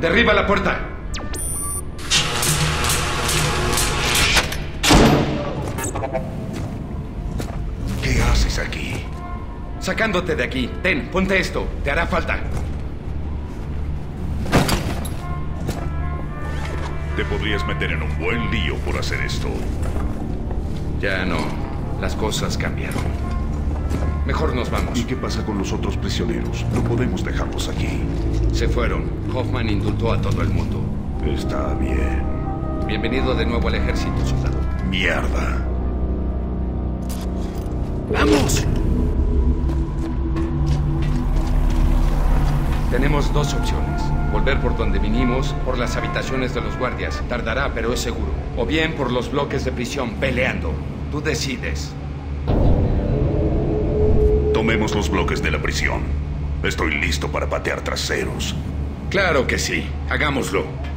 derriba la puerta. ¿Qué haces aquí? Sacándote de aquí. Ten, ponte esto. Te hará falta. Te podrías meter en un buen lío por hacer esto. Ya no. Las cosas cambiaron. Mejor nos vamos. ¿Y qué pasa con los otros prisioneros? No podemos dejarlos aquí. Se fueron. Hoffman indultó a todo el mundo. Está bien. Bienvenido de nuevo al ejército, soldado. Mierda. ¡Vamos! Tenemos dos opciones. Volver por donde vinimos, por las habitaciones de los guardias. Tardará, pero es seguro. O bien por los bloques de prisión, peleando. Tú decides. Tomemos los bloques de la prisión. Estoy listo para patear traseros. Claro que sí. Hagámoslo.